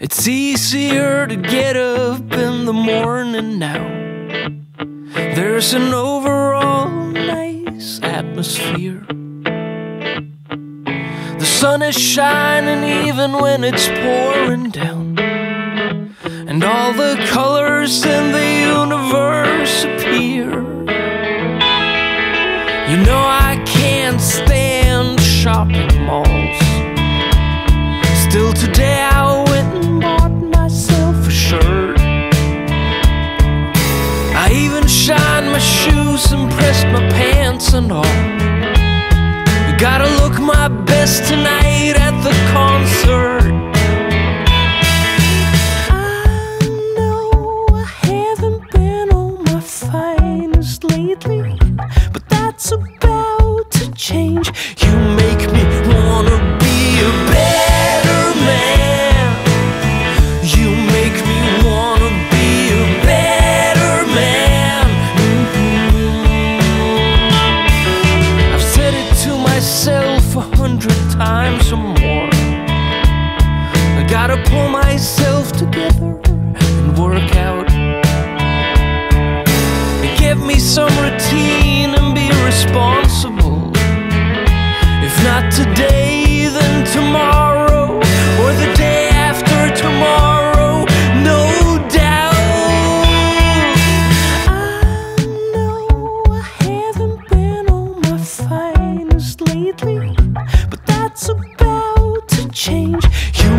It's easier to get up in the morning now. There's an overall nice atmosphere. The sun is shining even when it's pouring down. And all the colors in the universe appear. You know, I can't stand shopping malls. Still today, I and all. Gotta look my best tonight gotta pull myself together and work out. Give me some routine and be responsible. If not today, then tomorrow, or the day after tomorrow, no doubt. I know I haven't been on my finest lately, but that's about to change. You